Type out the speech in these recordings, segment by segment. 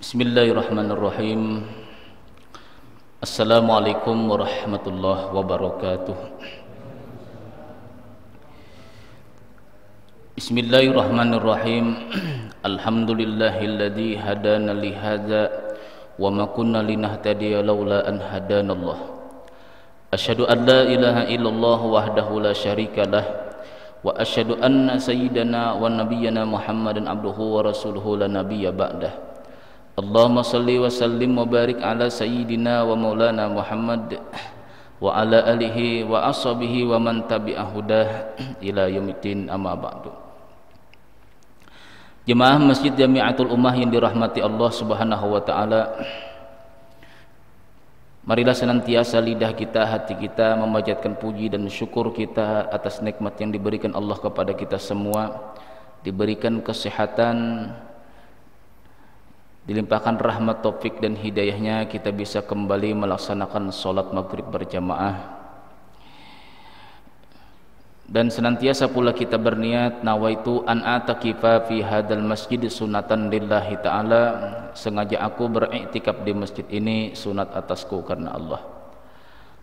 Bismillahirrahmanirrahim. Assalamualaikum warahmatullahi wabarakatuh. Bismillahirrahmanirrahim. Alhamdulillahilladzi hadana li hadza wa ma kunna linahtadiya laula an hadana Allah Asyhadu an la ilaha illallah wahdahu la syarika wa rasuluhu la nabiyya ba'dah. Allahumma salli wa sallim wa barik ala sayyidina wa maulana Muhammad wa ala alihi wa ashabihi wa man tabi'ahudah ila yaumiddin amma ba'du. Jemaah Masjid Jami'atul Ummah yang dirahmati Allah Subhanahu wa taala Marilah senantiasa lidah kita, hati kita memanjatkan puji dan syukur kita atas nikmat yang diberikan Allah kepada kita semua. Diberikan kesehatan dilimpahkan rahmat taufik dan hidayahnya kita bisa kembali melaksanakan solat maghrib berjamaah dan senantiasa pula kita berniat nawaitu an atakifa fi hadal masjid sunatan lillahi ta'ala. Sengaja aku beriktikaf di masjid ini sunat atasku karena Allah.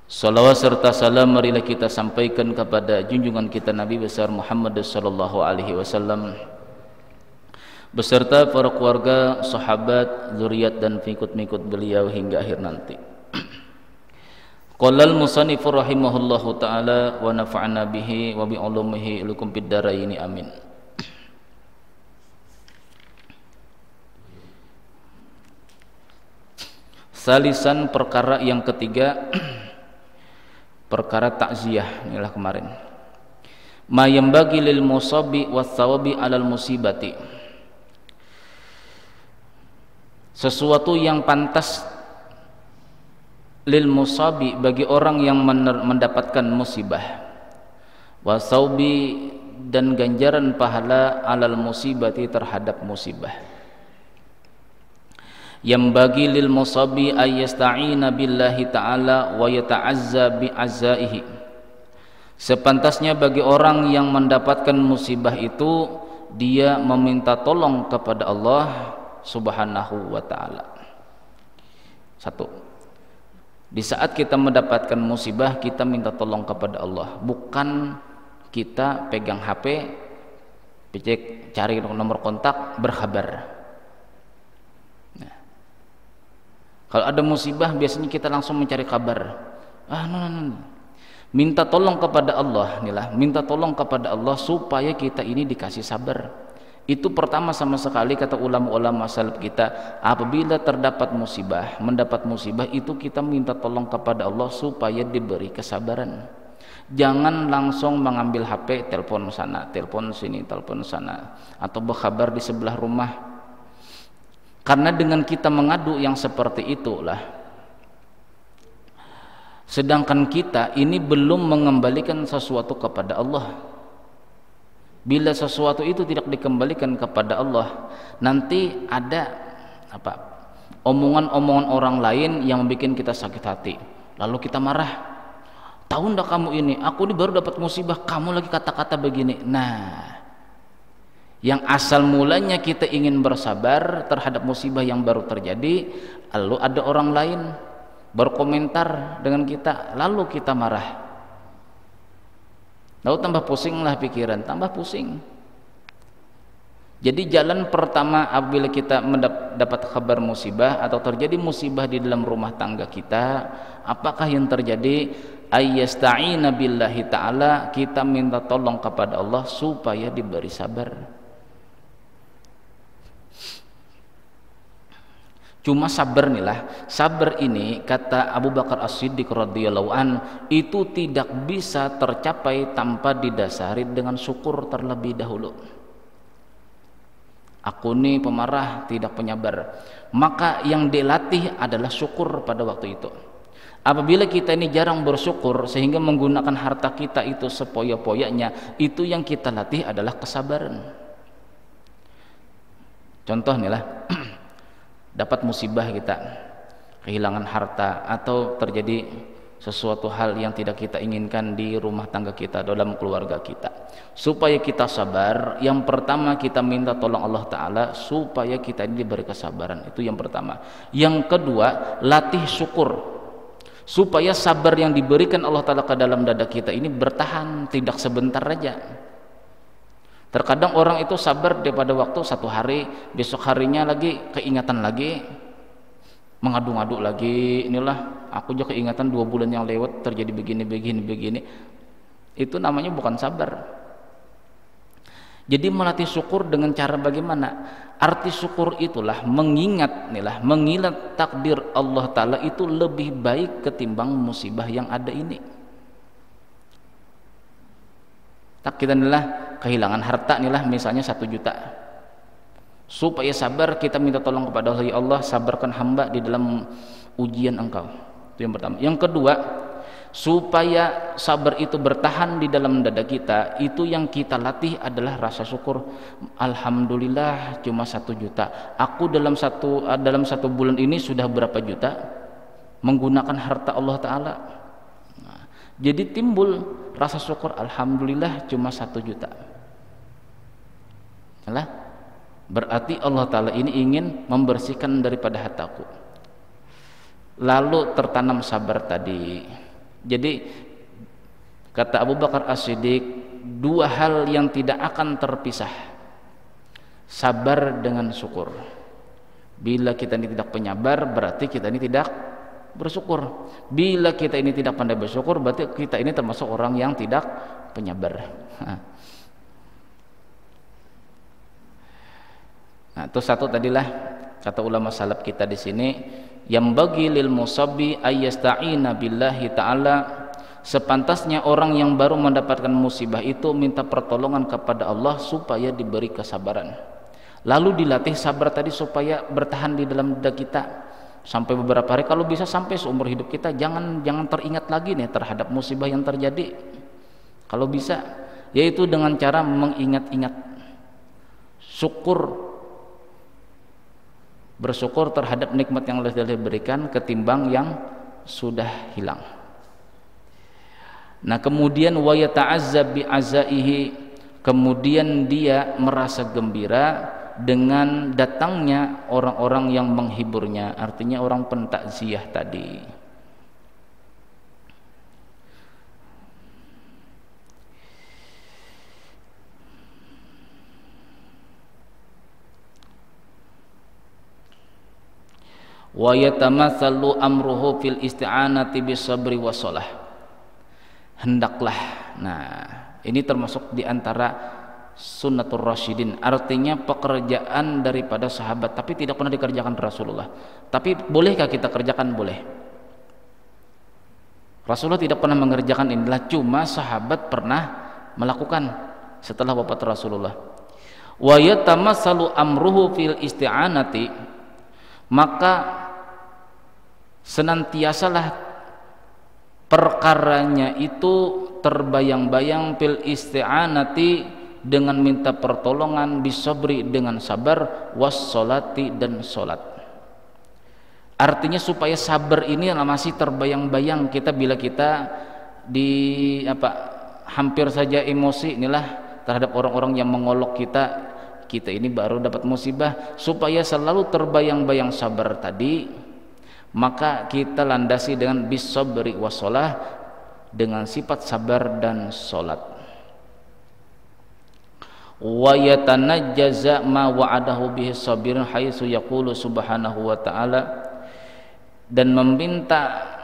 Salawat serta salam marilah kita sampaikan kepada junjungan kita Nabi besar Muhammad sallallahu alaihi wasallam. Beserta para keluarga, sahabat, zuriat dan pengikut-pengikut beliau hingga akhir nanti. Qala al-musannif rahimahullahu taala wa nafa'na bihi wa bi ulumihi lakum fid dharain amin. Salisan perkara yang ketiga perkara takziah inilah kemarin. Ma bagi lil musabi was thawabi alal musibati sesuatu yang pantas lil musabi bagi orang yang mendapatkan musibah. Wasaubi dan ganjaran pahala alal musibati terhadap musibah. Yang bagi lil musabi ayyasta'ina billahi ta'ala wa yata'azza bi'azzaihi. Sepantasnya bagi orang yang mendapatkan musibah itu dia meminta tolong kepada Allah subhanahu wa ta'ala. Satu di saat kita mendapatkan musibah kita minta tolong kepada Allah bukan kita pegang HP cek cari nomor kontak berkabar nah. kalau ada musibah biasanya kita langsung mencari kabar ah no, no, no. minta tolong kepada Allah inilah minta tolong kepada Allah supaya kita ini dikasih sabar itu pertama sama sekali kata ulama-ulama salaf kita apabila terdapat musibah mendapat musibah itu kita minta tolong kepada Allah supaya diberi kesabaran. Jangan langsung mengambil HP telepon sana telepon sini telepon sana atau berkabar di sebelah rumah. Karena dengan kita mengadu yang seperti itulah sedangkan kita ini belum mengembalikan sesuatu kepada Allah bila sesuatu itu tidak dikembalikan kepada Allah nanti ada apa omongan-omongan orang lain yang membuat kita sakit hati. Lalu kita marah tahu ndak kamu ini? Aku ini baru dapat musibah. Kamu lagi kata-kata begini. Nah yang asal mulanya kita ingin bersabar terhadap musibah yang baru terjadi lalu ada orang lain berkomentar dengan kita lalu kita marah Lalu tambah pusinglah pikiran, tambah pusing. Jadi jalan pertama apabila kita mendapat kabar musibah atau terjadi musibah di dalam rumah tangga kita, apakah yang terjadi? Ayyasta'ina billahi ta'ala, kita minta tolong kepada Allah supaya diberi sabar. Cuma sabar inilah, sabar ini kata Abu Bakar As-Siddiq radhiyallahu an itu tidak bisa tercapai tanpa didasari dengan syukur terlebih dahulu. Aku ini pemarah, tidak penyabar. Maka yang dilatih adalah syukur pada waktu itu. Apabila kita ini jarang bersyukur sehingga menggunakan harta kita itu sepoya-poyanya, itu yang kita latih adalah kesabaran. Contoh nih lah. dapat musibah kita kehilangan harta atau terjadi sesuatu hal yang tidak kita inginkan di rumah tangga kita dalam keluarga kita. Supaya kita sabar yang pertama kita minta tolong Allah Ta'ala supaya kita ini diberi kesabaran. Itu yang pertama. Yang kedua latih syukur. Supaya sabar yang diberikan Allah Ta'ala ke dalam dada kita ini bertahan tidak sebentar saja terkadang orang itu sabar daripada waktu satu hari besok harinya lagi keingatan lagi mengadu-ngadu lagi. Inilah aku juga keingatan dua bulan yang lewat terjadi begini begini begini. Itu namanya bukan sabar. Jadi melatih syukur dengan cara bagaimana? Arti syukur itulah mengingat inilah mengingat takdir Allah Ta'ala itu lebih baik ketimbang musibah yang ada ini kita inilah kehilangan harta inilah misalnya satu juta. Supaya sabar kita minta tolong kepada Allah. Ya Allah sabarkan hamba di dalam ujian engkau. Itu yang pertama. Yang kedua supaya sabar itu bertahan di dalam dada kita itu yang kita latih adalah rasa syukur. Alhamdulillah cuma satu juta. Aku dalam satu dalam satu bulan ini sudah berapa juta? Menggunakan harta Allah Ta'ala. Nah, jadi timbul rasa syukur Alhamdulillah cuma satu juta Yalah? Berarti Allah Ta'ala ini ingin membersihkan daripada hataku. Lalu tertanam sabar tadi. Jadi kata Abu Bakar As-Siddiq, dua hal yang tidak akan terpisah. Sabar dengan syukur. Bila kita ini tidak penyabar, berarti kita ini tidak bersyukur. Bila kita ini tidak pandai bersyukur, berarti kita ini termasuk orang yang tidak penyabar. Nah, itu satu tadilah kata ulama salaf kita di sini yang bagi lil musabbi ayyasta'ina billahi ta'ala sepantasnya orang yang baru mendapatkan musibah itu minta pertolongan kepada Allah supaya diberi kesabaran lalu dilatih sabar tadi supaya bertahan di dalam dada kita sampai beberapa hari kalau bisa sampai seumur hidup kita jangan jangan teringat lagi nih terhadap musibah yang terjadi. Kalau bisa yaitu dengan cara mengingat-ingat. Syukur. Bersyukur terhadap nikmat yang Allah telah berikan ketimbang yang sudah hilang. Nah, kemudian wa yata'azza bi kemudian dia merasa gembira dengan datangnya orang-orang yang menghiburnya, artinya orang pentakziah tadi. wa yatamatsalu amruhu fil isti'anati bis sabri wasalah hendaklah nah ini termasuk di antara sunnatul rasyidin. Artinya pekerjaan daripada sahabat tapi tidak pernah dikerjakan Rasulullah. Tapi bolehkah kita kerjakan? Boleh. Rasulullah tidak pernah mengerjakan inilah cuma sahabat pernah melakukan setelah wafat Rasulullah. Wa yatamassalu amruhu fil isti'anati maka senantiasalah perkaranya itu terbayang-bayang pil isti'anati dengan minta pertolongan bisabri dengan sabar wassolati dan solat artinya supaya sabar ini masih terbayang-bayang. Kita bila kita di apa hampir saja emosi inilah terhadap orang-orang yang mengolok kita kita ini baru dapat musibah. Supaya selalu terbayang-bayang sabar tadi maka kita landasi dengan bisabri wasolah dengan sifat sabar dan solat wa yatanajjaza ma wa'adahu bihi sabirun haitsu yaqulu subhanahu wa ta'ala. Dan meminta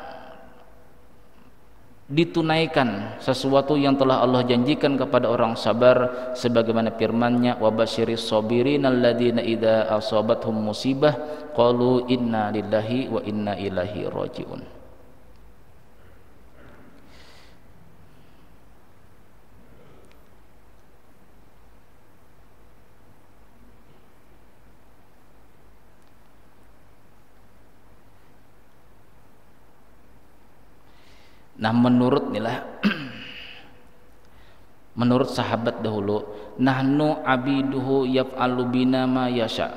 ditunaikan sesuatu yang telah Allah janjikan kepada orang sabar sebagaimana firman-Nya wa basyiris sabirin alladzina idza asabathum musibah qalu inna lillahi wa inna ilaihi rajiun Nah menurut nilah menurut sahabat dahulu nahnu abiduhu yaf'alu bina ma yasha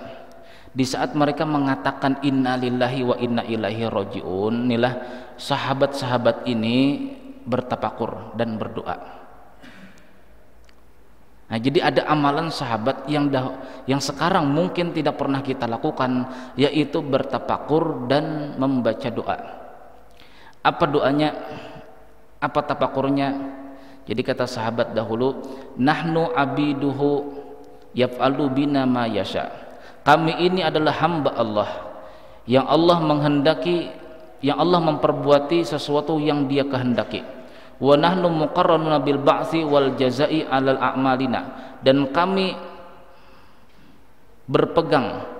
di saat mereka mengatakan innalillahi wa inna ilaihi rajiun inilah sahabat-sahabat ini bertapakur dan berdoa Nah, jadi ada amalan sahabat yang dah, yang sekarang mungkin tidak pernah kita lakukan yaitu bertapakur dan membaca doa. Apa doanya? Apa tapakurnya? Jadi kata sahabat dahulu, nahnu abiduhu yaf'alu bina ma yasha. Kami ini adalah hamba Allah yang Allah menghendaki yang Allah memperbuati sesuatu yang dia kehendaki. Wa nahnu muqarranuna bil ba'si wal jazai alal a'malina. Dan kami berpegang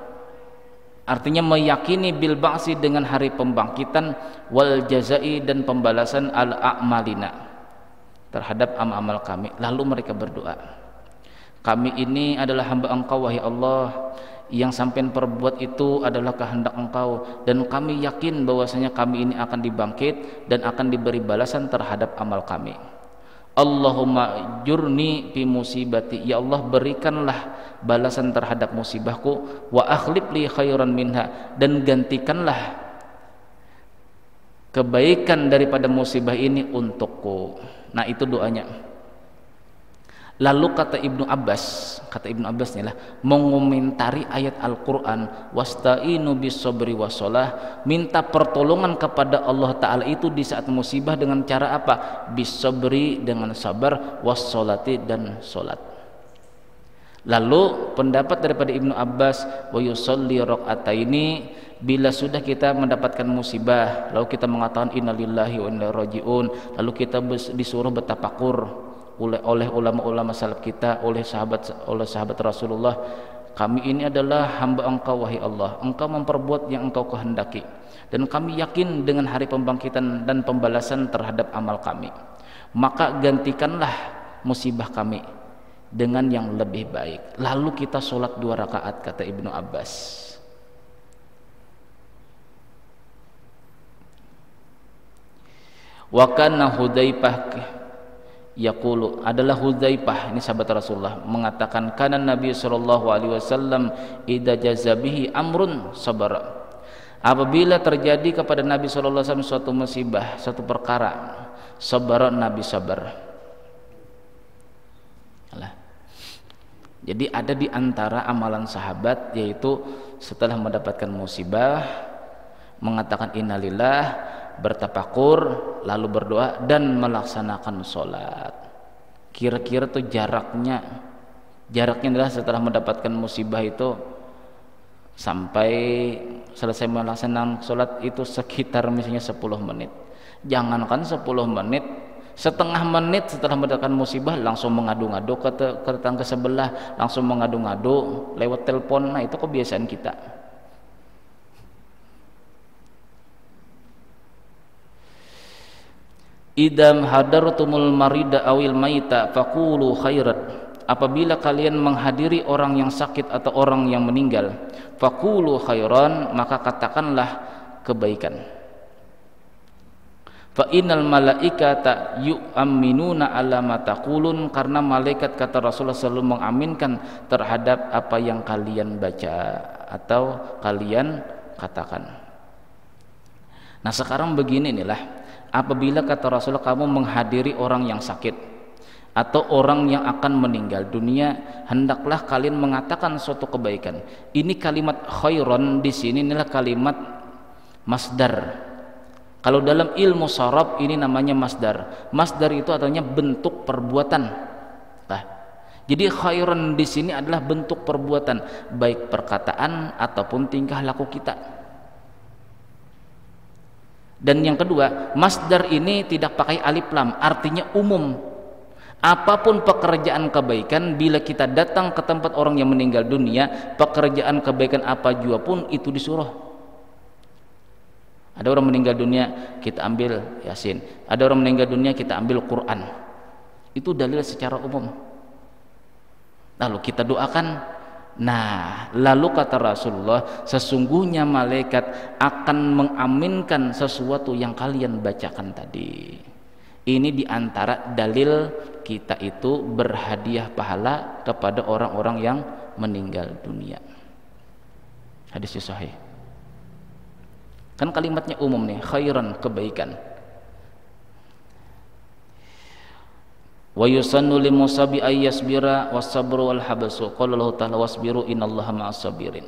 artinya meyakini bil ba'si dengan hari pembangkitan wal jazai dan pembalasan al a'malina. Terhadap amal-amal kami. Lalu mereka berdoa. Kami ini adalah hamba engkau wahai Allah. Yang sampean perbuat itu adalah kehendak engkau. Dan kami yakin bahwasanya kami ini akan dibangkit dan akan diberi balasan terhadap amal kami Allahumma jurni fi musibati. Ya Allah berikanlah balasan terhadap musibahku. Wa akhlib li khairan minha. Dan gantikanlah kebaikan daripada musibah ini untukku. Nah itu doanya Lalu kata Ibnu Abbas, kata Ibnu Abbas nih lah, mengomentari ayat Al-Qur'an, wasta'inu bis-sabri wasolah, minta pertolongan kepada Allah taala itu di saat musibah dengan cara apa? Bis-sabri dengan sabar, wassolati dan salat. Lalu pendapat daripada Ibnu Abbas wa yusalli ini bila sudah kita mendapatkan musibah lalu kita mengatakan innalillahi wa inna rajiun lalu kita disuruh bertapakur oleh ulama-ulama salaf kita oleh sahabat oleh sahabat Rasulullah kami ini adalah hamba engkau wahai Allah. Engkau memperbuat yang engkau kehendaki. Dan kami yakin dengan hari pembangkitan dan pembalasan terhadap amal kami. Maka gantikanlah musibah kami dengan yang lebih baik. Lalu kita sholat dua rakaat kata Ibnu Abbas. Wa kana Hudzaifah yaqulu adalah Hudzaifah ini sahabat Rasulullah mengatakan kana Nabi sallallahu alaihi wasallam idza jazabihi amrun sabar. Apabila terjadi kepada Nabi sallallahu alaihi suatu musibah suatu perkara sabar Nabi sabar. Jadi ada di antara amalan sahabat yaitu setelah mendapatkan musibah mengatakan innalillah bertapakur lalu berdoa dan melaksanakan sholat. Kira-kira tuh jaraknya jaraknya adalah setelah mendapatkan musibah itu sampai selesai melaksanakan sholat itu sekitar misalnya 10 menit. Jangankan 10 menit setengah menit setelah mendapatkan musibah langsung mengadu-ngadu ke, ke tetangga sebelah langsung mengadu-ngadu lewat telepon. Nah itu kebiasaan kita idam hadartumul marida awil maita faqulu khairat. Apabila kalian menghadiri orang yang sakit atau orang yang meninggal faqulu khairan maka katakanlah kebaikan. Fa innal malaikata yu'minuna ala ma taqulun karena malaikat kata Rasulullah selalu mengaminkan terhadap apa yang kalian baca atau kalian katakan. Nah sekarang begini inilah apabila kata Rasulullah kamu menghadiri orang yang sakit atau orang yang akan meninggal dunia hendaklah kalian mengatakan suatu kebaikan. Ini kalimat khairon di sini inilah kalimat masdar. Kalau dalam ilmu sarab ini namanya masdar. Masdar itu artinya bentuk perbuatan. Nah, jadi khairon di sini adalah bentuk perbuatan baik perkataan ataupun tingkah laku kita dan yang kedua, masdar ini tidak pakai alif lam, artinya umum. Apa pun pekerjaan kebaikan bila kita datang ke tempat orang yang meninggal dunia, pekerjaan kebaikan apa jua pun itu disuruh. Ada orang meninggal dunia, kita ambil Yasin. Ada orang meninggal dunia, kita ambil Quran. Itu dalil secara umum. Lalu kita doakan Nah, lalu kata Rasulullah, sesungguhnya malaikat akan mengaminkan sesuatu yang kalian bacakan tadi. Ini di antara dalil kita itu berhadiah pahala kepada orang-orang yang meninggal dunia. hadis sahih kan kalimatnya umum nih khairan kebaikan wa yusannu lil musabi ay yasbira was sabru wal habasu qala Allah ta'ala wasbiru innallaha ma'as sabirin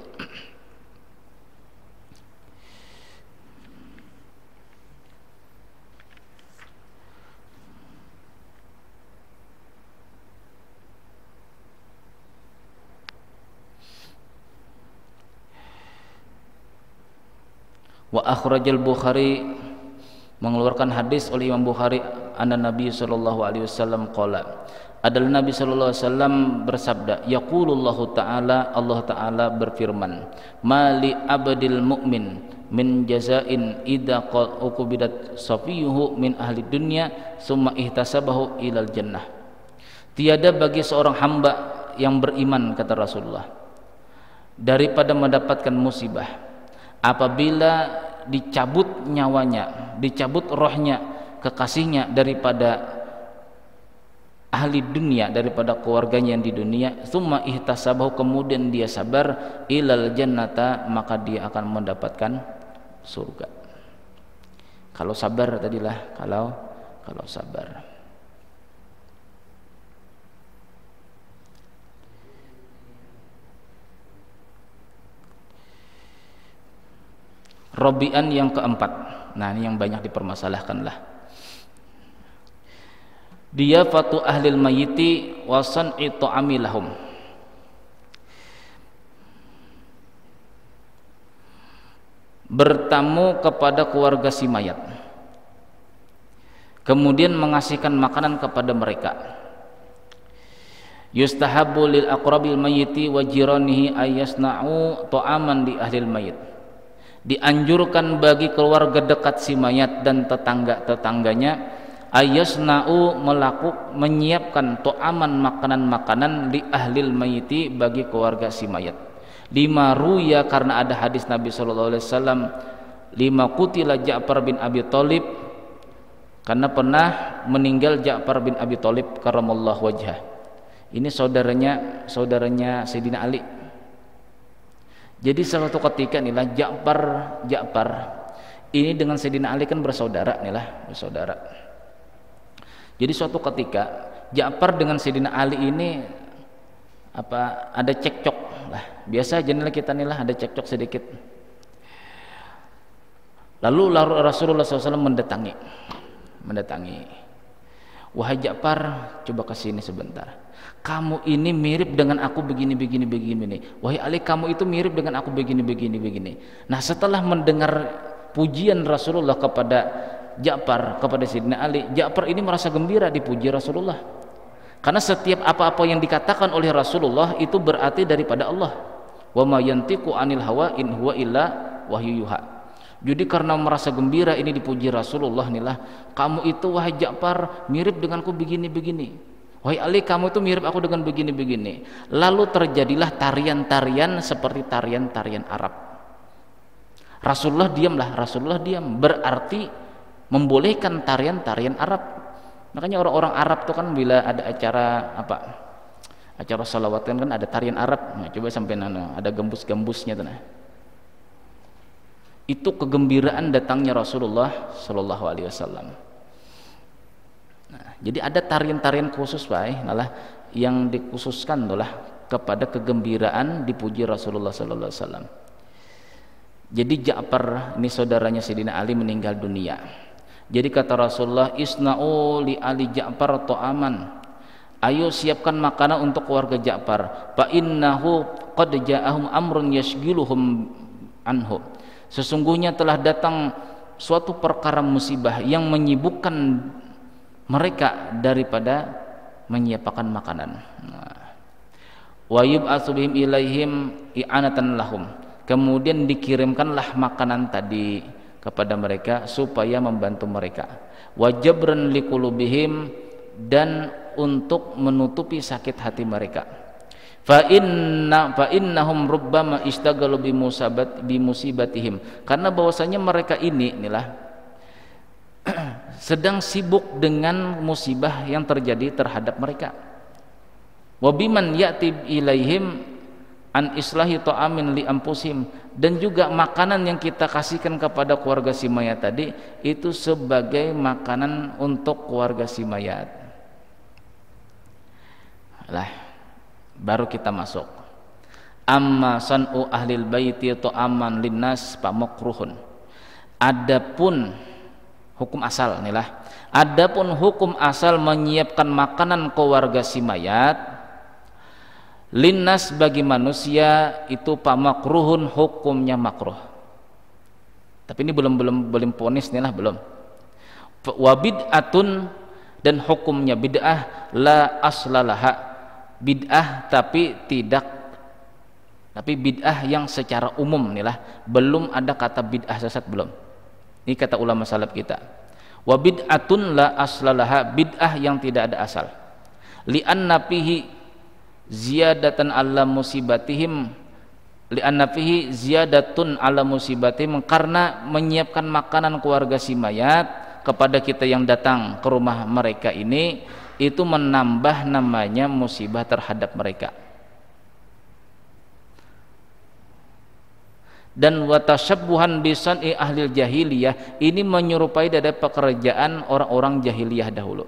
wa akhrajal Bukhari mengeluarkan hadis oleh Imam Bukhari anna Nabi sallallahu alaihi wasallam qala adalah Nabi sallallahu alaihi wasallam bersabda yaqulullahu taala Allah taala berfirman mali abdil mu'min min jazain idza safiyuhu min ahli dunya summa ihtasabahu ilal jannah. Tiada bagi seorang hamba yang beriman kata Rasulullah daripada mendapatkan musibah apabila dicabut nyawanya, dicabut rohnya, kekasihnya daripada ahli dunia daripada keluarganya yang di dunia. Summa ihtasabahu kemudian dia sabar ilal jannata maka dia akan mendapatkan surga. Kalau sabar tadilah kalau kalau sabar Robian yang keempat. Nah ini yang banyak dipermasalahkan lah dia fatu ahlil mayiti wasan itu amilahum bertamu kepada keluarga si mayat. Kemudian mengasihkan makanan kepada mereka. Yustahabu lil aqrabil mayiti wa jiranihi ayasna'u ta'aman di ahlil mayit dianjurkan bagi keluarga dekat si mayat dan tetangga-tetangganya ayasna'u melakukan menyiapkan to'aman makanan-makanan li ahlil mayiti bagi keluarga si mayat. Lima ruya karena ada hadis Nabi wasallam lima kutila Ja'far bin Abi Thalib karena pernah meninggal Ja'far bin Abi Thalib karamallahu wajhah. Ini saudaranya saudaranya Sayyidina Ali jadi suatu ketika inilah Ja'far Ja'far ini dengan Sayyidina Ali kan bersaudara inilah bersaudara. Jadi suatu ketika Ja'far dengan Sayyidina Ali ini apa ada cekcok lah. Biasa aja nih kita inilah ada cekcok sedikit. Lalu Rasulullah SAW mendatangi, mendatangi. Wahai Ja'far, coba ke sini sebentar kamu ini mirip dengan aku begini begini begini wahai Ali kamu itu mirip dengan aku begini begini begini. Nah setelah mendengar pujian Rasulullah kepada Ja'far kepada Sayyidina Ali Ja'far ini merasa gembira dipuji Rasulullah. Karena setiap apa-apa yang dikatakan oleh Rasulullah itu berarti daripada Allah. Wa ma yantiqu anil hawa in huwa illa wahyu yuha. Jadi karena merasa gembira ini dipuji Rasulullah inilah kamu itu wahai Ja'far mirip denganku begini-begini Wahai Ali kamu itu mirip aku dengan begini-begini. Lalu terjadilah tarian-tarian seperti tarian-tarian Arab. Rasulullah diamlah Rasulullah diam. Berarti membolehkan tarian-tarian Arab. Makanya orang-orang Arab itu kan bila ada acara apa acara salawat kan, kan ada tarian Arab. Nah, coba sampai nana ada gembus-gembusnya tuh nah. itu kegembiraan datangnya Rasulullah Shallallahu Alaihi Wasallam jadi ada tarian-tarian khusus Pak, malah yang dikhususkan adalah kepada kegembiraan dipuji Rasulullah sallallahu alaihi wasallam. Jadi Ja'far ini saudaranya Sayyidina Ali meninggal dunia. Jadi kata Rasulullah, "Isna'u li Ali Ja'far ta'aman." Ayo siapkan makanan untuk keluarga Ja'far. Fa innahu qad ja'ahum amrun yashghiluhum anhu. Sesungguhnya telah datang suatu perkara musibah yang menyibukkan mereka daripada menyiapkan makanan. Wa yub'atsu bihim ilaihim i'anatan lahum. Kemudian dikirimkanlah makanan tadi kepada mereka supaya membantu mereka. Wajabran liqulubihim dan untuk menutupi sakit hati mereka. Fa inna fa innahum rubbama istagalu bi musabat bi musibatihim. Karena bahwasanya mereka ini inilah sedang sibuk dengan musibah yang terjadi terhadap mereka. Wabiman ya'ti ilaihim an islahi ta'amin li ampusim dan juga makanan yang kita kasihkan kepada keluarga si mayat tadi itu sebagai makanan untuk keluarga si mayat. Lah baru kita masuk. Amma san'u ahlil baiti ta'aman linnas fa makruhun adapun hukum asal inilah adapun hukum asal menyiapkan makanan keluarga si mayat linnas bagi manusia itu pamakruhun hukumnya makruh. Tapi ini belum belum belum ponis nih lah belum. Wabid atun dan hukumnya bid'ah la aslalaha bid'ah tapi tidak tapi bid'ah yang secara umum nih lah. Belum ada kata bid'ah sesat belum ini kata ulama salaf kita. Wabid atun la aslalaha bid'ah yang tidak ada asal. Li'anna fihi ziyadatan ala musibatihim li'anna fihi ziyadatun ala musibatihim karena menyiapkan makanan keluarga si mayat kepada kita yang datang ke rumah mereka ini itu menambah namanya musibah terhadap mereka dan watasyabuhan bisan'i ahli jahiliyah ini menyerupai dari pekerjaan orang-orang jahiliyah dahulu.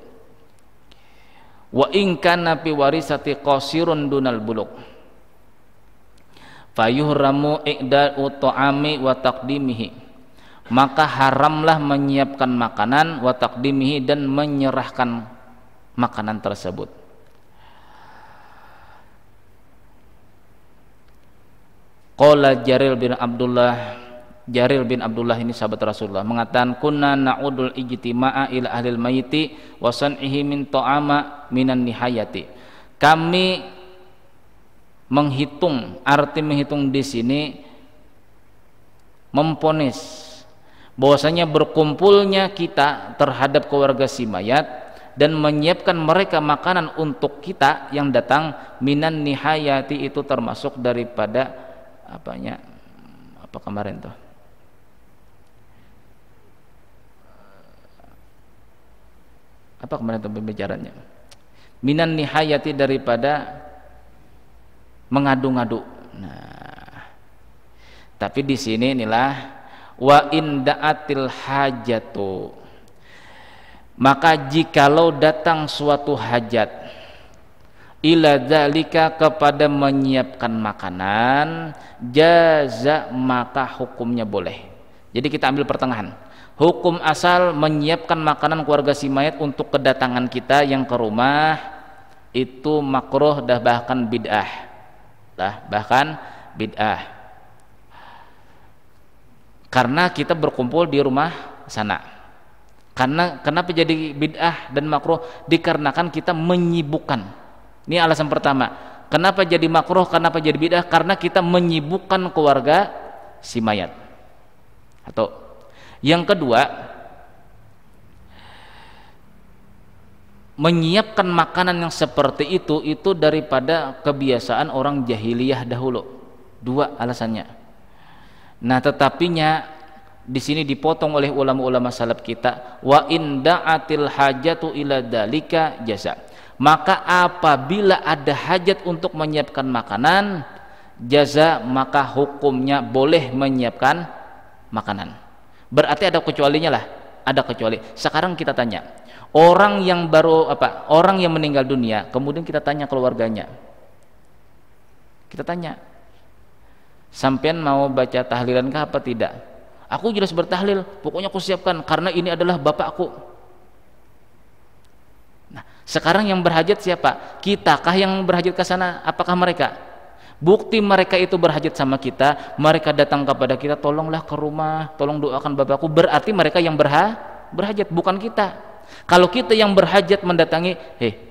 Wa in kana warisati qasirun dunal buluk. Fayuhramu i'da'u ta'ami wa taqdimihi. Maka haramlah menyiapkan makanan wa taqdimihi dan menyerahkan makanan tersebut Qala Jaril bin Abdullah Jarir bin Abdullah ini sahabat Rasulullah mengatakan kunna na'udul ijtima'a ila ahlil mayiti wa san'ihi min ta'ama minan nihayati. Kami menghitung arti menghitung di sini memponis bahwasanya berkumpulnya kita terhadap keluarga si mayat dan menyiapkan mereka makanan untuk kita yang datang minan nihayati itu termasuk daripada apanya apa kemarin tuh? Apa kemarin pembicaranya? Minan nihayati daripada mengadu-ngadu. Nah. Tapi di sini inilah wa indaatil hajatu. Maka jikalau datang suatu hajat ila dzalika kepada menyiapkan makanan jaza maka hukumnya boleh. Jadi kita ambil pertengahan. Hukum asal menyiapkan makanan keluarga si mayat untuk kedatangan kita yang ke rumah itu makruh dah bahkan bid'ah. Dah bahkan bid'ah. Karena kita berkumpul di rumah sana. Karena kenapa jadi bid'ah dan makruh? Dikarenakan kita menyibukkan ini alasan pertama kenapa jadi makruh kenapa jadi bid'ah karena kita menyibukkan keluarga si mayat atau yang kedua, menyiapkan makanan yang seperti itu itu daripada kebiasaan orang jahiliyah dahulu. Dua alasannya. Nah, tetapinya di sini dipotong oleh ulama-ulama salaf kita wa inda'atil hajatu ila dalika jasa. Maka apabila ada hajat untuk menyiapkan makanan, jaza maka hukumnya boleh menyiapkan makanan. Berarti ada kecualinya lah ada kecuali. Sekarang kita tanya orang yang baru apa orang yang meninggal dunia kemudian kita tanya keluarganya. Kita tanya sampean mau baca tahlilan kah apa tidak? Aku jelas bertahlil pokoknya aku siapkan karena ini adalah bapakku sekarang yang berhajat siapa? Kitakah yang berhajat ke sana? Apakah mereka? Bukti mereka itu berhajat sama kita mereka datang kepada kita tolonglah ke rumah tolong doakan bapakku. Berarti mereka yang berha berhajat bukan kita. Kalau kita yang berhajat mendatangi hei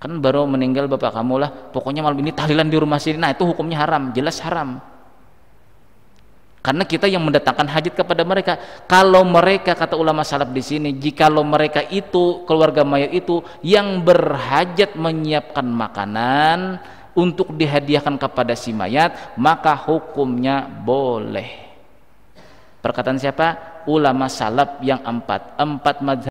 kan baru meninggal bapak kamu lah pokoknya malam ini tahlilan di rumah sini. Nah itu hukumnya haram jelas haram karena kita yang mendatangkan hajat kepada mereka. Kalau mereka kata ulama salaf di sini jikalau mereka itu keluarga mayat itu yang berhajat menyiapkan makanan untuk dihadiahkan kepada si mayat maka hukumnya boleh. Perkataan siapa? Ulama salaf yang empat. Empat madhab